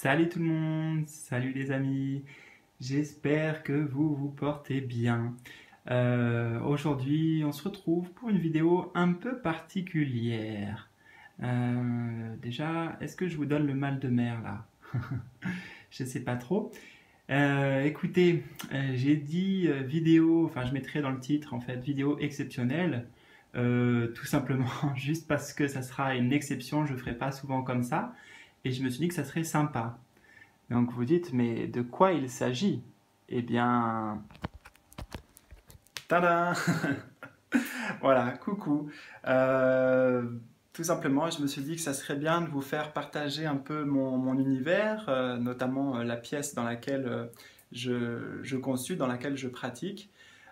Salut tout le monde, salut les amis, j'espère que vous vous portez bien. Euh, aujourd'hui, on se retrouve pour une vidéo un peu particulière. Euh, déjà, est-ce que je vous donne le mal de mer là? Je ne sais pas trop. Euh, écoutez, j'ai dit vidéo, enfin je mettrai dans le titre en fait vidéo exceptionnelle. tout simplement juste parce que ça sera une exception, je ne ferai pas souvent comme ça et je me suis dit que ça serait sympa. Donc vous dites, mais de quoi il s'agit? Eh bien... Tada Voilà, coucou euh, Tout simplement, je me suis dit que ça serait bien de vous faire partager un peu mon, univers, euh, notamment euh, la pièce dans laquelle je, je dans laquelle je pratique.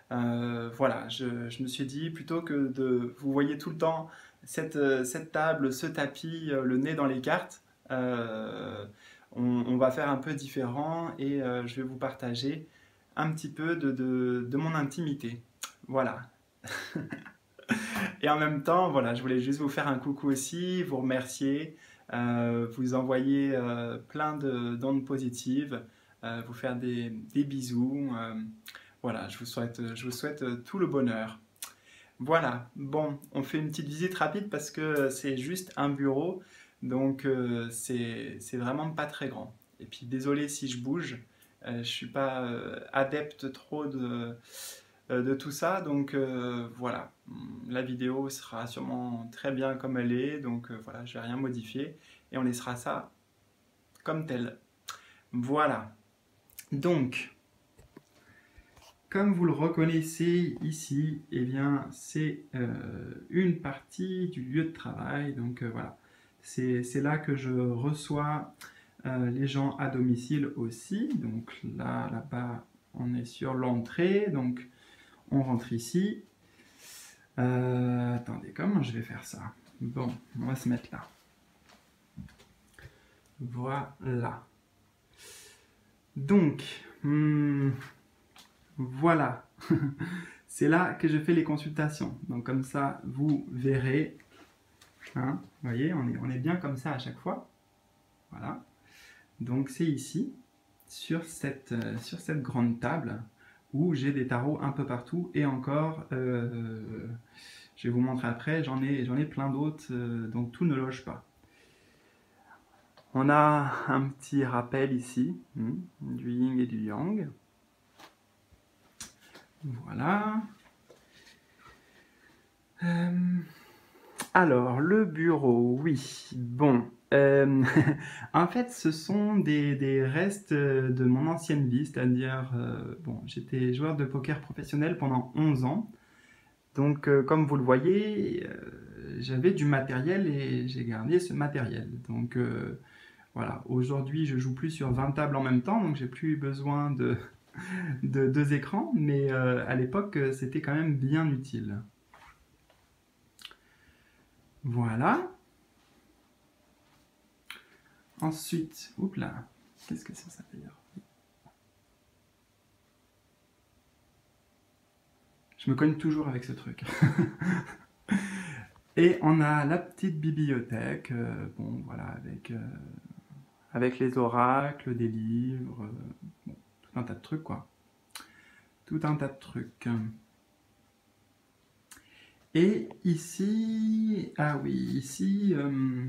voilà, je, me suis dit, plutôt que de... Vous voyez tout le temps cette table, ce tapis, le nez dans les cartes, euh, on, va faire un peu différent et euh, je vais vous partager un petit peu de, mon intimité. Voilà. et en même temps, voilà, je voulais juste vous faire un coucou aussi, vous remercier, euh, vous envoyer plein d'ondes positives, vous faire des, bisous. voilà, je vous, souhaite, je vous souhaite tout le bonheur. Voilà, bon, on fait une petite visite rapide parce que c'est juste un bureau. Donc euh, c'est vraiment pas très grand. Et puis désolé si je bouge, euh, je suis pas euh, adepte trop de, de tout ça. Donc voilà, la vidéo sera sûrement très bien comme elle est. Donc voilà, je vais rien modifier et on laissera ça comme tel. Voilà. Donc, comme vous le reconnaissez ici, eh bien, c'est une partie du lieu de travail. Donc voilà, c'est là que je reçois euh, les gens à domicile aussi. Donc là, là-bas, on est sur l'entrée. Donc on rentre ici. Euh, attendez, comment je vais faire ça? Bon, on va se mettre là. Voilà. Donc, hmm, voilà. c'est là que je fais les consultations. Donc comme ça, vous verrez Hein, vous voyez, on est, bien comme ça à chaque fois. Voilà. Donc c'est ici, sur cette, euh, grande table, où j'ai des tarots un peu partout. Et encore, euh, je vais vous montrer après, j'en ai, ai plein d'autres, euh, donc tout ne loge pas. On a un petit rappel ici, hmm, du yin et du yang. Voilà. Alors, le bureau, oui. Bon, euh, en fait, ce sont des, restes de mon ancienne vie, c'est-à-dire, euh, j'étais joueur de poker professionnel pendant 11 ans. Donc, euh, comme vous le voyez, j'avais du matériel et j'ai gardé ce matériel. Donc, voilà, aujourd'hui, je joue plus sur 20 tables en même temps, donc j'ai plus besoin de deux écrans, mais à l'époque, c'était quand même bien utile. Voilà. Ensuite, oups là, qu'est-ce que c'est ça d'ailleurs Je me cogne toujours avec ce truc. Et on a la petite bibliothèque, euh, bon voilà, avec, euh, avec les oracles, des livres, euh, tout un tas de trucs quoi. Tout un tas de trucs. Et ici, ah oui, ici, euh,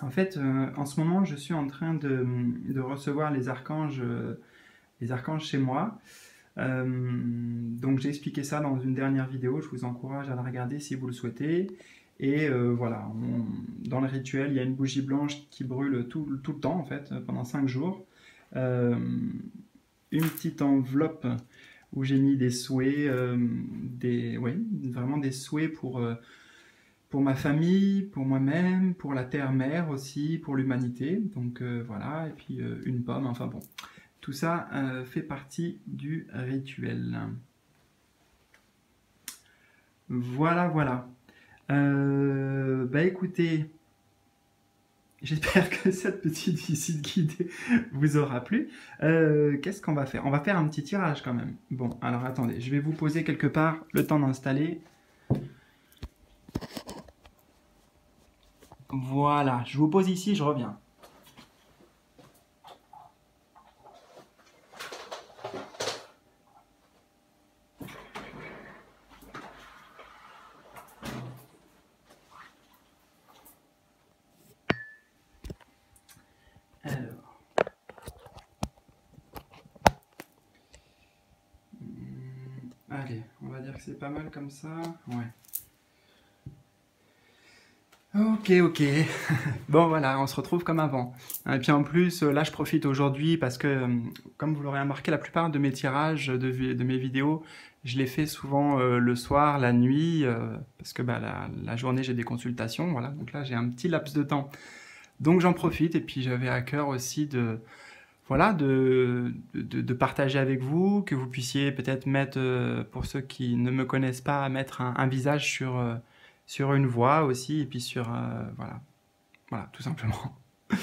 en fait, euh, en ce moment, je suis en train de, recevoir les archanges, euh, les archanges chez moi. donc j'ai expliqué ça dans une dernière vidéo, je vous encourage à la regarder si vous le souhaitez. Et voilà, dans le rituel, il y a une bougie blanche qui brûle tout, tout le temps, en fait, pendant 5 jours. une petite enveloppe où j'ai mis des souhaits, euh, des, vraiment des souhaits pour, euh, pour ma famille, pour moi-même, pour la terre-mère aussi, pour l'humanité. Donc euh, voilà, et puis une pomme, enfin bon. Tout ça fait partie du rituel. Voilà, voilà. bah écoutez, J'espère que cette petite visite guidée vous aura plu. Euh, qu'est-ce qu'on va faire? On va faire un petit tirage quand même. Bon, alors attendez, je vais vous poser quelque part le temps d'installer. Voilà, je vous pose ici, je reviens. Allez, on va dire que c'est pas mal comme ça. Ouais. Ok, ok. bon voilà, on se retrouve comme avant. Et puis en plus, là je profite aujourd'hui parce que, comme vous l'aurez remarqué, la plupart de mes tirages, de, mes vidéos, je les fais souvent euh, le soir, la nuit, euh, parce que bah, la, journée j'ai des consultations, voilà. Donc là j'ai un petit laps de temps. Donc j'en profite et puis j'avais à cœur aussi de, voilà, de, de, partager avec vous, que vous puissiez peut-être mettre, euh, pour ceux qui ne me connaissent pas, mettre un, visage sur sur une voix aussi, et puis sur... Euh, voilà. Voilà, tout simplement.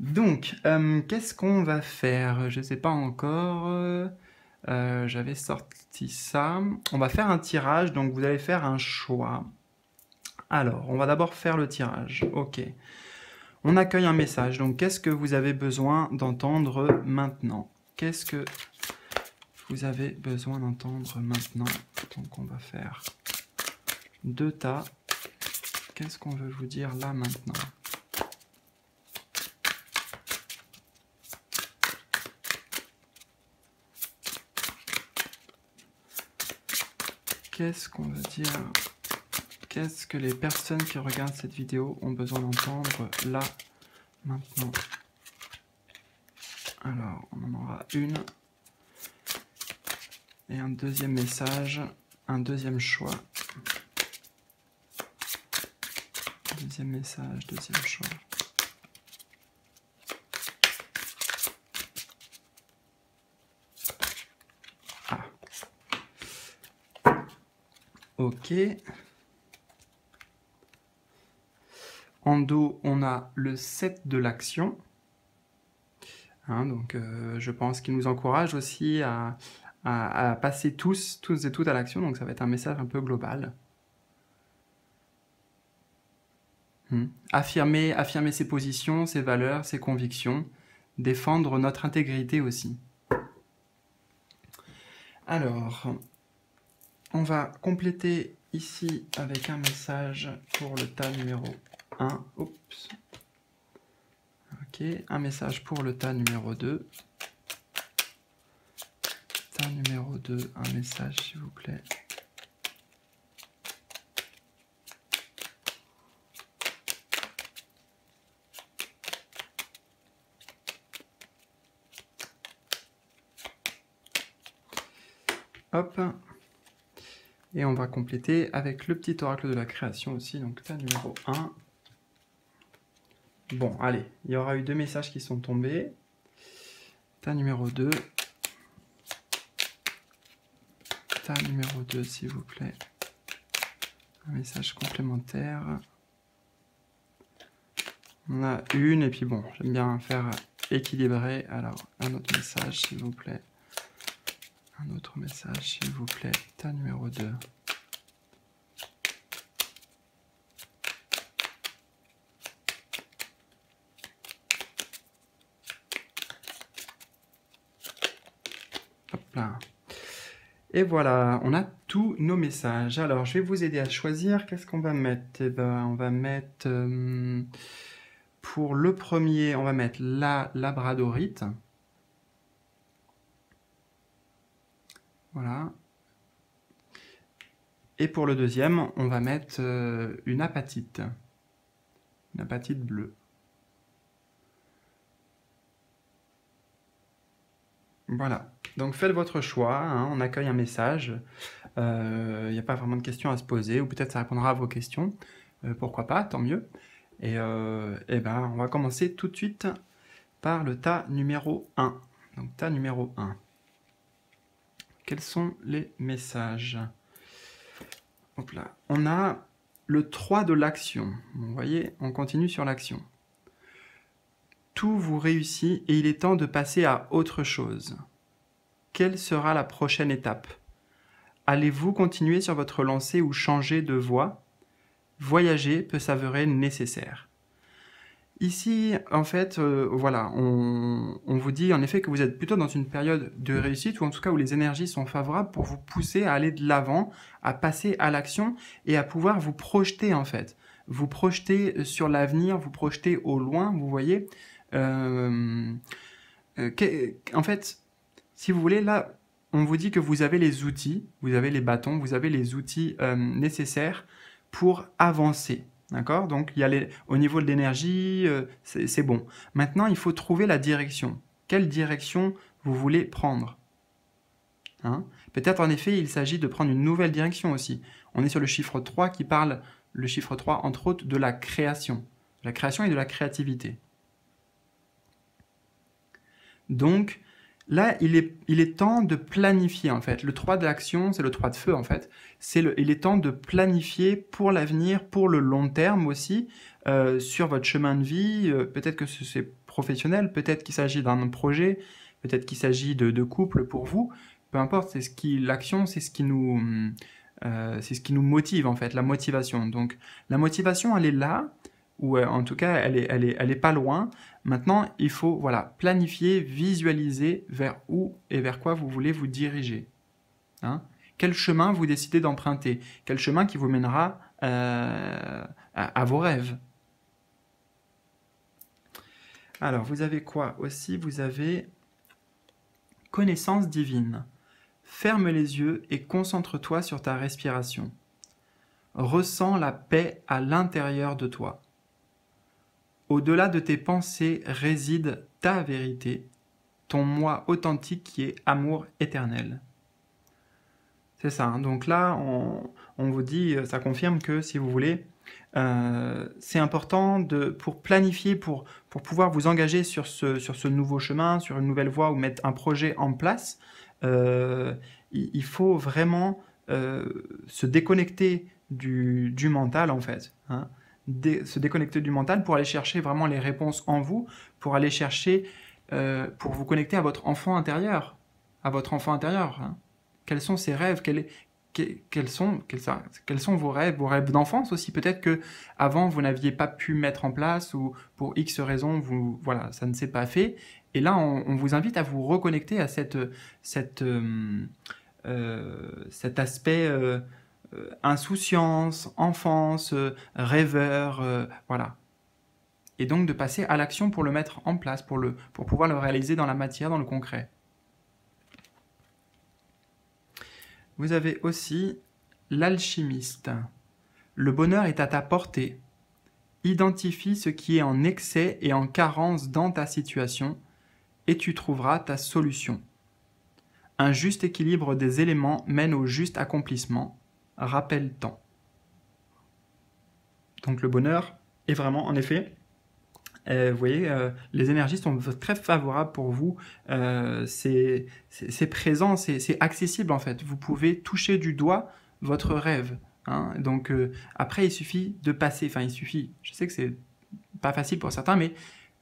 Donc, euh, qu'est-ce qu'on va faire? Je ne sais pas encore. Euh, j'avais sorti ça. On va faire un tirage, donc vous allez faire un choix. Alors, on va d'abord faire le tirage. Ok. On accueille un message. Donc, qu'est-ce que vous avez besoin d'entendre maintenant? Qu'est-ce que vous avez besoin d'entendre maintenant? Donc, on va faire deux tas. Qu'est-ce qu'on veut vous dire là maintenant? Qu'est-ce qu'on veut dire? Qu'est-ce que les personnes qui regardent cette vidéo ont besoin d'entendre là, maintenant? Alors, on en aura une. Et un deuxième message, un deuxième choix. Deuxième message, deuxième choix. Ah. Ok. En on a le 7 de l'action. Hein, donc, euh, je pense qu'il nous encourage aussi à, à, passer tous, tous et toutes à l'action. Donc, ça va être un message un peu global. Hmm. Affirmer, affirmer ses positions, ses valeurs, ses convictions, défendre notre intégrité aussi. Alors, on va compléter ici avec un message pour le tas numéro 1. Oups. Un message pour le tas numéro 2. Tas numéro 2, un message s'il vous plaît. Hop. Et on va compléter avec le petit oracle de la création aussi, donc tas numéro 1. Bon, allez, il y aura eu deux messages qui sont tombés. Tas numéro 2. Tas numéro 2, s'il vous plaît. Un message complémentaire. On a une, et puis bon, j'aime bien faire équilibrer. Alors, un autre message, s'il vous plaît. Un autre message, s'il vous plaît. Tas numéro 2. Et voilà, on a tous nos messages. Alors, je vais vous aider à choisir. Qu'est-ce qu'on va mettre? Eh ben, on va mettre... Euh, pour le premier, on va mettre la labradorite. Voilà. Et pour le deuxième, on va mettre euh, une apatite. Une apatite bleue. Voilà. Donc faites votre choix, hein. on accueille un message. Il euh, n'y a pas vraiment de questions à se poser, ou peut-être ça répondra à vos questions. Euh, pourquoi pas, tant mieux. Et, et, ben, on va commencer tout de suite par le tas numéro 1. Donc tas numéro 1. Quels sont les messages? Là. On a le 3 de l'action. Vous voyez, on continue sur l'action. Tout vous réussit et il est temps de passer à autre chose. Quelle sera la prochaine étape? Allez-vous continuer sur votre lancée ou changer de voie? Voyager peut s'avérer nécessaire. Ici, en fait, euh, voilà, on, vous dit en effet que vous êtes plutôt dans une période de réussite, ou en tout cas où les énergies sont favorables pour vous pousser à aller de l'avant, à passer à l'action et à pouvoir vous projeter en fait. Vous projeter sur l'avenir, vous projeter au loin, vous voyez. Euh, euh, en fait, si vous voulez, là, on vous dit que vous avez les outils, vous avez les bâtons, vous avez les outils euh, nécessaires pour avancer. D'accord? Donc, il y a au niveau de l'énergie, euh, c'est bon. Maintenant, il faut trouver la direction. Quelle direction vous voulez prendre? Hein? Peut-être en effet, il s'agit de prendre une nouvelle direction aussi. On est sur le chiffre 3 qui parle, le chiffre 3, entre autres, de la création. La création et de la créativité. Donc, Là, il est, il est temps de planifier en fait. Le 3 d'action, c'est le 3 de feu en fait. C'est il est temps de planifier pour l'avenir, pour le long terme aussi, euh, sur votre chemin de vie. Euh, peut-être que c'est professionnel, peut-être qu'il s'agit d'un projet, peut-être qu'il s'agit de, couple pour vous. Peu importe, c'est ce qui l'action, c'est ce qui nous euh, c'est ce qui nous motive en fait, la motivation. Donc la motivation, elle est là ou euh, en tout cas elle est, elle est, elle est pas loin. Maintenant, il faut voilà, planifier, visualiser vers où et vers quoi vous voulez vous diriger. Hein Quel chemin vous décidez d'emprunter? Quel chemin qui vous mènera euh, à, vos rêves? Alors, vous avez quoi? Aussi Vous avez connaissance divine. Ferme les yeux et concentre-toi sur ta respiration. Ressens la paix à l'intérieur de toi. Au-delà de tes pensées réside ta vérité, ton moi authentique qui est amour éternel. C'est ça. Hein. Donc là, on, vous dit, ça confirme que si vous voulez, euh, c'est important pour planifier, pour, pour pouvoir vous engager sur ce, sur ce nouveau chemin, sur une nouvelle voie ou mettre un projet en place, euh, il, faut vraiment euh, se déconnecter du, du, mental en fait. Hein se déconnecter du mental pour aller chercher vraiment les réponses en vous, pour aller chercher, euh, pour vous connecter à votre enfant intérieur, à votre enfant intérieur. Hein. Quels sont ses rêves? Quels, sont, quels, sont vos rêves, vos rêves d'enfance aussi Peut-être que avant vous n'aviez pas pu mettre en place ou pour X raisons, vous, voilà, ça ne s'est pas fait. Et là, on, vous invite à vous reconnecter à cette, euh, euh, cet aspect insouciance, enfance, euh, rêveur, euh, voilà. Et donc de passer à l'action pour le mettre en place, pour, le, pour pouvoir le réaliser dans la matière, dans le concret. Vous avez aussi l'alchimiste. Le bonheur est à ta portée. Identifie ce qui est en excès et en carence dans ta situation et tu trouveras ta solution. Un juste équilibre des éléments mène au juste accomplissement rappelle tant. Donc le bonheur est vraiment, en effet, euh, vous voyez, euh, les énergies sont très favorables pour vous. Euh, c'est présent, c'est accessible en fait. Vous pouvez toucher du doigt votre rêve. Hein. Donc après, il suffit de passer. Enfin, il suffit. Je sais que c'est pas facile pour certains, mais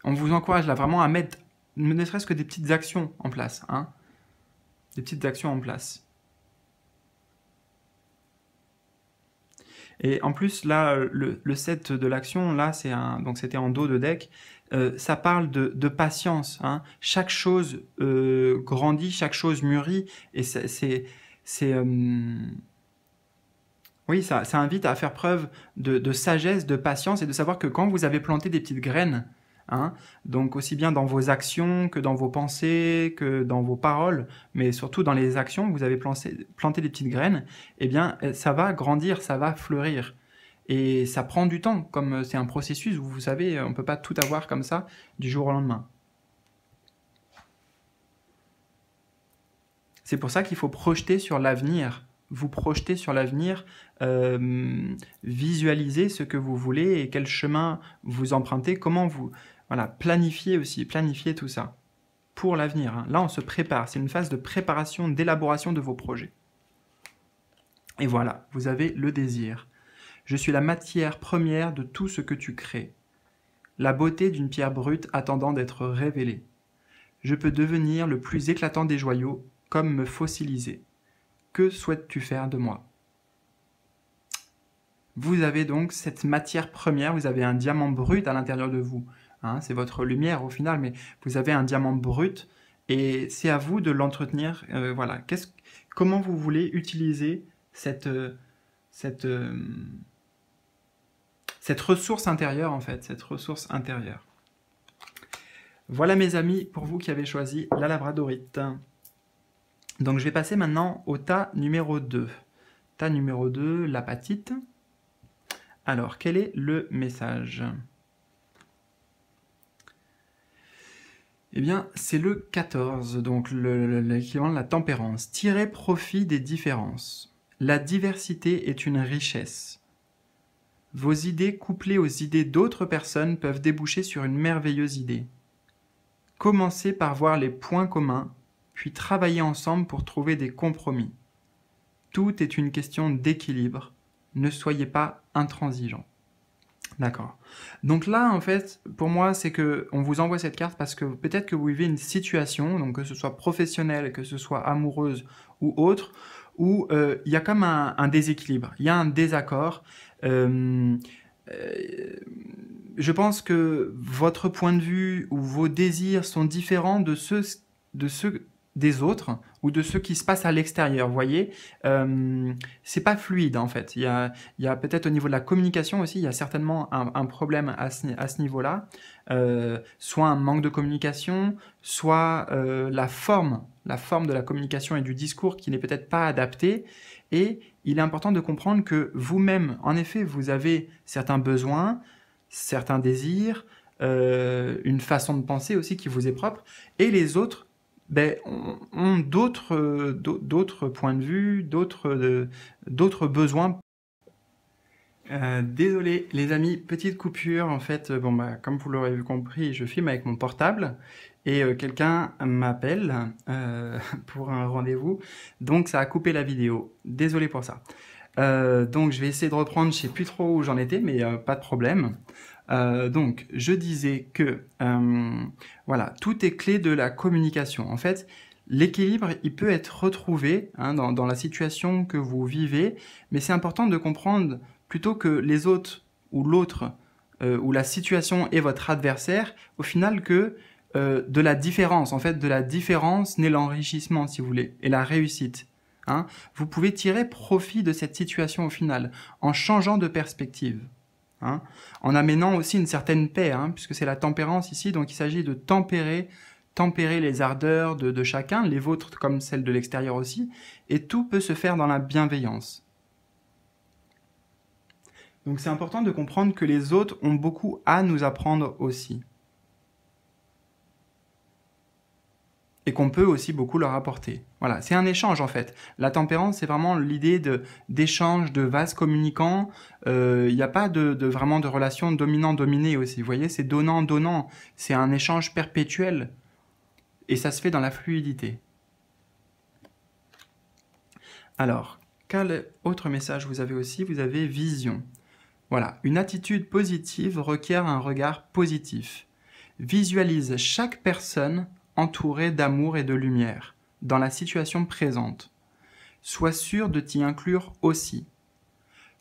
on vous encourage là vraiment à mettre ne serait-ce que des petites actions en place. Hein. Des petites actions en place. Et en plus, là, le, le set de l'action, là, c'est un, donc c'était en dos de deck. Euh, ça parle de, patience. Hein. Chaque chose euh, grandit, chaque chose mûrit, et c'est, c'est, euh, oui, ça, invite à faire preuve de sagesse, de patience, et de savoir que quand vous avez planté des petites graines, Hein. Donc aussi bien dans vos actions que dans vos pensées, que dans vos paroles, mais surtout dans les actions, vous avez planté, des petites graines, eh bien euh, ça va grandir, ça va fleurir. Et ça prend du temps, comme euh, c'est un processus, vous savez, on ne peut pas tout avoir comme ça du jour au lendemain. C'est pour ça qu'il faut projeter sur l'avenir. Vous projeter sur l'avenir, euh, visualiser ce que vous voulez et quel chemin vous empruntez, comment vous, voilà, planifier aussi, planifier tout ça pour l'avenir. Hein. Là, on se prépare. C'est une phase de préparation, d'élaboration de vos projets. Et voilà, vous avez le désir. Je suis la matière première de tout ce que tu crées. La beauté d'une pierre brute attendant d'être révélée. Je peux devenir le plus éclatant des joyaux, comme me fossiliser. Que souhaites-tu faire de moi? Vous avez donc cette matière première, vous avez un diamant brut à l'intérieur de vous. Hein, c'est votre lumière au final, mais vous avez un diamant brut et c'est à vous de l'entretenir. Euh, voilà, comment vous voulez utiliser cette, euh, euh, cette ressource intérieure en fait, cette ressource intérieure? Voilà mes amis, pour vous qui avez choisi la labradorite. Donc je vais passer maintenant au tas numéro 2. Tas numéro 2, l'apatite. Alors, quel est le message? Eh bien, c'est le 14, donc l'équivalent de la tempérance. Tirer profit des différences. La diversité est une richesse. Vos idées couplées aux idées d'autres personnes peuvent déboucher sur une merveilleuse idée. Commencez par voir les points communs, puis travaillez ensemble pour trouver des compromis. Tout est une question d'équilibre. Ne soyez pas intransigeant. D'accord. Donc là, en fait, pour moi, c'est que on vous envoie cette carte parce que peut-être que vous vivez une situation, donc que ce soit professionnelle, que ce soit amoureuse ou autre, où euh, il y a comme un, déséquilibre, il y a un désaccord. Euh, euh, je pense que votre point de vue ou vos désirs sont différents de ceux, de ceux des autres ou de ce qui se passe à l'extérieur. Vous voyez, euh, c'est pas fluide en fait. Il y a, il y a peut-être au niveau de la communication aussi, il y a certainement un, problème à ce, niveau-là. Euh, soit un manque de communication, soit euh, la forme, la forme de la communication et du discours qui n'est peut-être pas adaptée. Et il est important de comprendre que vous-même, en effet, vous avez certains besoins, certains désirs, euh, une façon de penser aussi qui vous est propre, et les autres ben, ont d'autres, points de vue, d'autres, d'autres besoins. Euh, désolé les amis, petite coupure en fait, bon bah comme vous l'aurez compris, je filme avec mon portable et euh, quelqu'un m'appelle euh, pour un rendez-vous, donc ça a coupé la vidéo. Désolé pour ça. donc je vais essayer de reprendre, je sais plus trop où j'en étais, mais pas de problème. Euh, donc, je disais que euh, voilà, tout est clé de la communication. En fait, l'équilibre, il peut être retrouvé hein, dans, la situation que vous vivez, mais c'est important de comprendre plutôt que les autres ou l'autre euh, ou la situation est votre adversaire, au final que de la différence. En fait, de la différence naît l'enrichissement, si vous voulez, et la réussite. Hein. Vous pouvez tirer profit de cette situation au final en changeant de perspective. Hein, en amenant aussi une certaine paix, hein, puisque c'est la tempérance ici, donc il s'agit de tempérer, tempérer les ardeurs de, chacun, les vôtres comme celles de l'extérieur aussi, et tout peut se faire dans la bienveillance. Donc c'est important de comprendre que les autres ont beaucoup à nous apprendre aussi. Et qu'on peut aussi beaucoup leur apporter. Voilà, c'est un échange en fait. La tempérance, c'est vraiment l'idée d'échange, de vase communicant. Il euh, n'y a pas de, vraiment de relation dominant-dominé aussi. Vous voyez, c'est donnant-donnant. C'est un échange perpétuel. Et ça se fait dans la fluidité. Alors, quel autre message vous avez aussi? Vous avez vision. Voilà, une attitude positive requiert un regard positif. Visualise chaque personne entouré d'amour et de lumière, dans la situation présente. Sois sûr de t'y inclure aussi.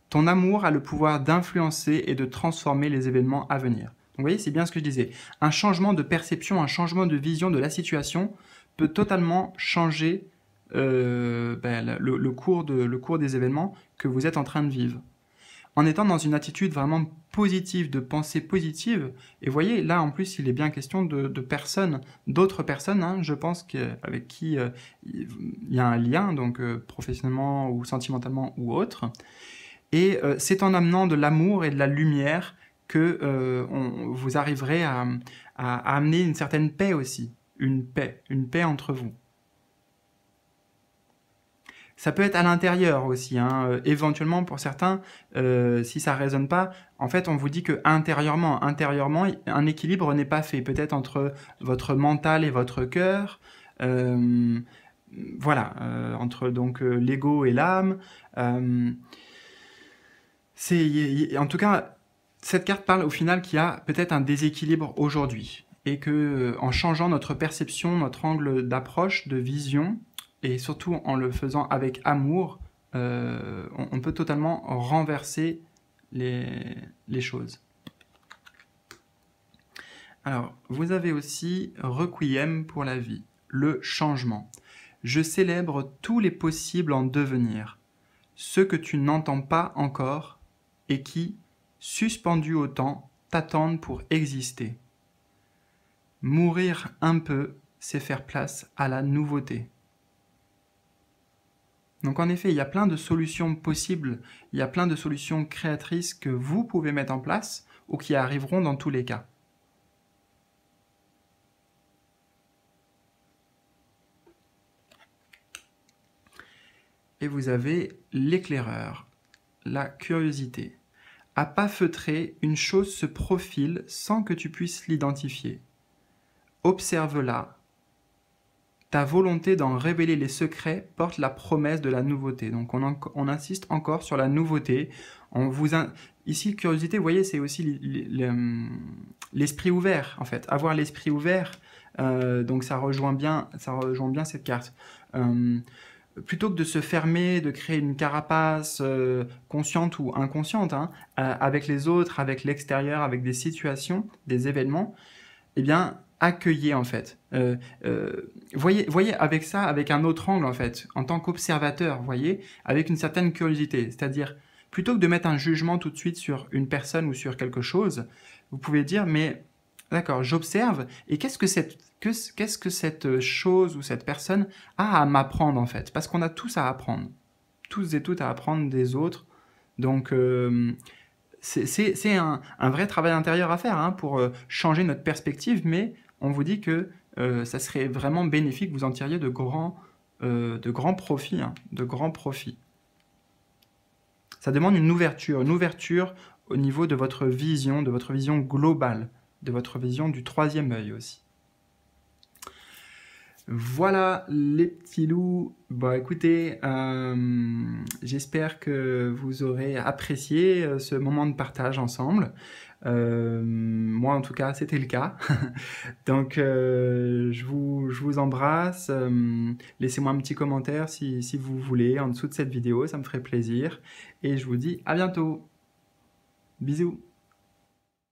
Ton amour a le pouvoir d'influencer et de transformer les événements à venir. vous voyez, c'est bien ce que je disais. Un changement de perception, un changement de vision de la situation peut totalement changer euh, ben, le, cours de, le cours des événements que vous êtes en train de vivre en étant dans une attitude vraiment positive, de pensée positive. Et voyez, là en plus, il est bien question de, personnes, d'autres personnes, hein, je pense, avec qui euh, il y a un lien, donc euh, professionnellement ou sentimentalement ou autre. Et euh, c'est en amenant de l'amour et de la lumière que vous arriverez à amener une certaine paix aussi, une paix, une paix entre vous. Ça peut être à l'intérieur aussi, hein. euh, éventuellement pour certains, euh, si ça résonne pas, en fait on vous dit que intérieurement, intérieurement, un équilibre n'est pas fait, peut-être entre votre mental et votre cœur, euh, voilà, entre donc l'ego et l'âme. c'est, en tout cas, cette carte parle au final qu'il y a peut-être un déséquilibre aujourd'hui et que en changeant notre perception, notre angle d'approche, de vision, et surtout en le faisant avec amour, euh, on, peut totalement renverser les, les, choses. Alors, vous avez aussi Requiem pour la vie, le changement. Je célèbre tous les possibles en devenir, ceux que tu n'entends pas encore et qui, suspendus au temps, t'attendent pour exister. Mourir un peu, c'est faire place à la nouveauté. Donc en effet, il y a plein de solutions possibles, il y a plein de solutions créatrices que vous pouvez mettre en place ou qui arriveront dans tous les cas. Et vous avez l'éclaireur, la curiosité. À pas feutrer, une chose se profile sans que tu puisses l'identifier. Observe-la, ta volonté d'en révéler les secrets porte la promesse de la nouveauté. Donc on, insiste encore sur la nouveauté. On vous Ici, curiosité, vous voyez, c'est aussi l'esprit ouvert, en fait. Avoir l'esprit ouvert, euh, donc ça rejoint, bien, ça rejoint bien cette carte. Euh, plutôt que de se fermer, de créer une carapace euh, consciente ou inconsciente hein, avec les autres, avec l'extérieur, avec des situations, des événements, eh bien, accueillez en fait. Euh, euh, voyez, voyez avec ça, avec un autre angle en fait, en tant qu'observateur, voyez, avec une certaine curiosité. C'est-à-dire, plutôt que de mettre un jugement tout de suite sur une personne ou sur quelque chose, vous pouvez dire, mais d'accord, j'observe, et qu'est-ce que cette, qu'est-ce que cette chose ou cette personne a à m'apprendre en fait? Parce qu'on a tous à apprendre, tous et toutes à apprendre des autres. Donc, euh, c'est un, vrai travail intérieur à faire hein, pour changer notre perspective, mais on vous dit que euh, ça serait vraiment bénéfique, vous en tiriez de grands, euh, profits, hein, de grands profits. Ça demande une ouverture, une ouverture au niveau de votre vision, de votre vision globale, de votre vision du troisième œil aussi. Voilà les petits loups. Bon écoutez, euh, j'espère que vous aurez apprécié ce moment de partage ensemble. Euh, moi, en tout cas, c'était le cas. Donc, euh, je, vous, embrasse. Euh, laissez-moi un petit commentaire si vous voulez en dessous de cette vidéo, ça me ferait plaisir. Et je vous dis à bientôt. Bisous